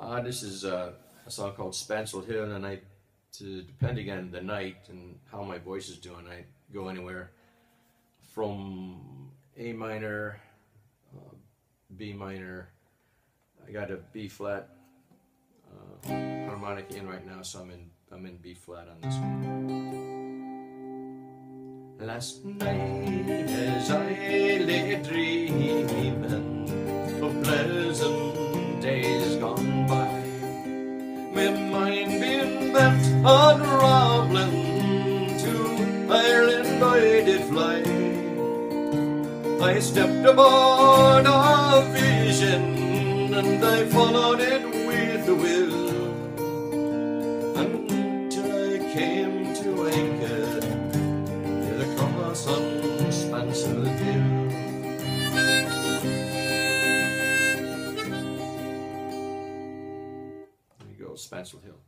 Uh, this is uh, a song called Spancil Hill, and I, to depending on the night and how my voice is doing, I go anywhere from A minor, uh, B minor. I got a B flat uh, harmonic in right now, so I'm in I'm in B flat on this one. Last night gone by, my mind being bent on traveling to Ireland I did fly. I stepped aboard a vision and I followed it with a will until I came to anchor near the cross on Spancil Spancil Hill.